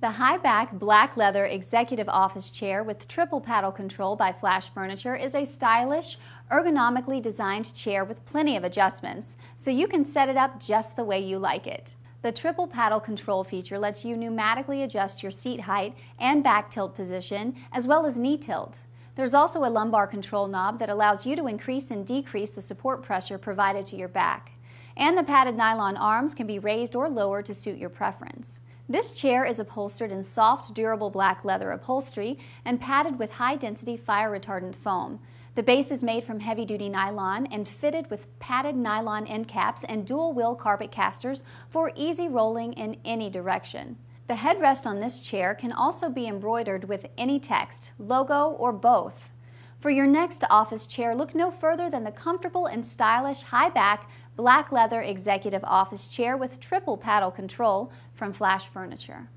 The high back black leather executive office chair with triple paddle control by Flash Furniture is a stylish, ergonomically designed chair with plenty of adjustments, so you can set it up just the way you like it. The triple paddle control feature lets you pneumatically adjust your seat height and back tilt position, as well as knee tilt. There's also a lumbar control knob that allows you to increase and decrease the support pressure provided to your back. And the padded nylon arms can be raised or lowered to suit your preference. This chair is upholstered in soft, durable black leather upholstery and padded with high-density fire-retardant foam. The base is made from heavy-duty nylon and fitted with padded nylon end caps and dual-wheel carpet casters for easy rolling in any direction. The headrest on this chair can also be embroidered with any text, logo, or both. For your next office chair, look no further than the comfortable and stylish high-back black leather executive office chair with triple paddle control from Flash Furniture.